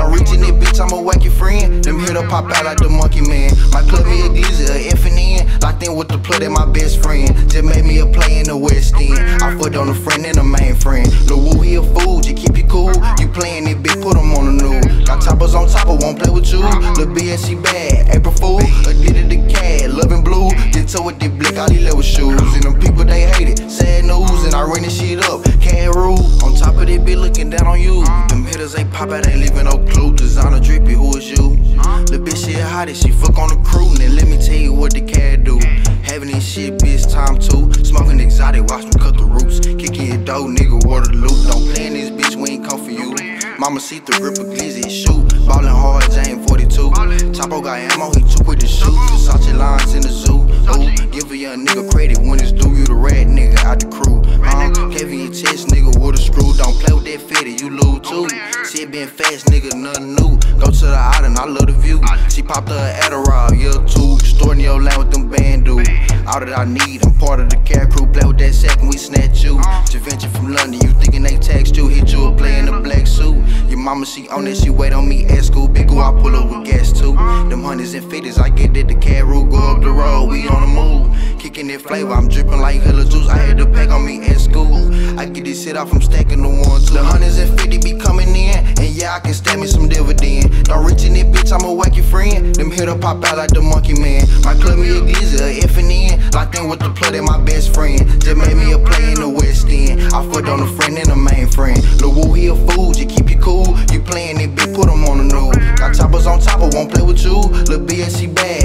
Don't reach in it, bitch, I'm a wacky friend. Them here up pop out like the monkey man. My club me a glizzy, a F and Locked in with the plug, that my best friend. Just made me a play in the West End. I fucked on a friend and a main friend. Lil Woo, he a fool, just keep you cool. You playing it, bitch, put him on the news. Got toppers on top, I won't play with you. Lil BS, she bad. April Fool, addicted to cat, loving blue. Just told with the blick, all he left with shoes. And them people, they hate it. Sad news, and I ran this shit up. Can't rule. On top of hitters, they pop out, ain't leaving no clue. Designer drippy, who is you? The bitch, she a hottie, she fuck on the crew. And let me tell you what the cat do. Having this shit, bitch, time too. Smoking exotic, watch me cut the roots. Kicking your dough, nigga, water loop. Don't play in this bitch, we ain't come for you. Mama see the grip a glizzy, shoot. Ballin' hard, Jane 42. Chapo got ammo, he too quick to shoot. Versace lines in the zoo. Ooh, give a young nigga credit when it's due. You the red nigga out the crew. Uh, Kevin your chest, you lose too. Shit been fast, nigga, nothing new. Go to the island, I love the view. She popped her Adderall, yeah, two. Storing your land with them bandu. All that I need, I'm part of the cat crew. Play with that second, we snatch you. Javinci from London, you thinking they text you. Hit you a play in a black suit. Your mama, she on that, she wait on me at school. Big go, I pull up with gas too. Them hundreds and fifties, I get that the cat root. Go up the road, we on the move. Kicking that flavor, I'm dripping like hella juice. I had the pack on me at school. I get this shit off, I'm stacking the one, two. I can stand me some dividend. Don't reach in it, bitch, I'm a wacky friend. Them hit up pop out like the monkey man. My club me a glizzy, a F and N. Locked in with the plug, that my best friend. Just made me a play in the West End. I fucked on a friend and a main friend. Lil Woo, he a fool, just keep you cool. You playing it, bitch, put him on the news. Got choppers on top, I won't play with you. Lil BS, she bad.